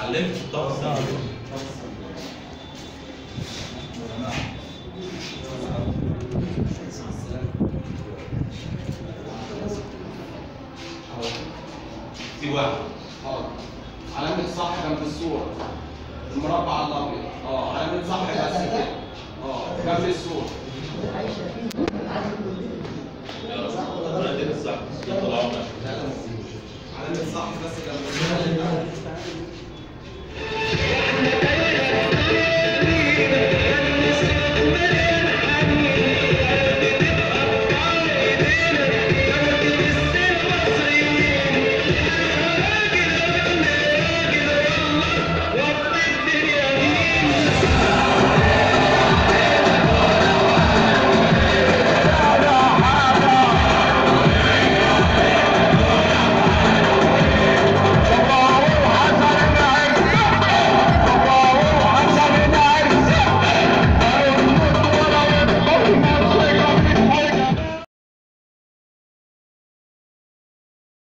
علمت الطقس في واحد. آه. علامة صح جنب الصورة المربع الأبيض. آه. علامة آه. صح بس كده آه. جنب الصورة. علامة صح بس جنب